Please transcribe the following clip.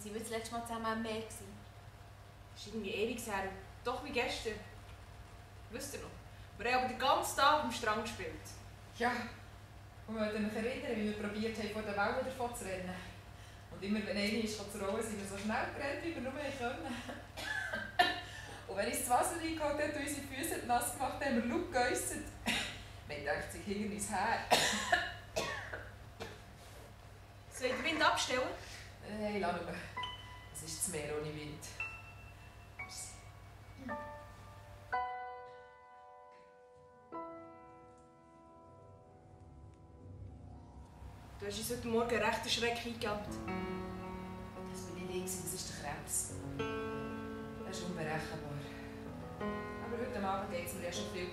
Wann waren wir das letzte Mal zusammen am Meer? gewesen? Das ist irgendwie ewig her. Doch wie gestern. Wisst ihr noch? Wir haben aber den ganzen Tag am Strand gespielt. Ja, und wir mich erinnern, wie wir probiert haben, vor den Wellen davon zu rennen. Und immer wenn einer ist zu rollen, sind wir so schnell gerannt, wie wir nur können. und wenn uns das Wasser reingeholt hat und unsere Füße nass gemacht haben, haben wir laut geäussert. Wir dachten, sie hinter uns her. Soll ich den Wind abstellen? Hey, lass nur. Es ist das Meer ohne Wind. Du hast uns heute Morgen einen rechten Schreck eingehabt. Das bin nicht ich, das ist der Krebs. Das ist unberechenbar. Aber heute Abend geht es mir ja schon viel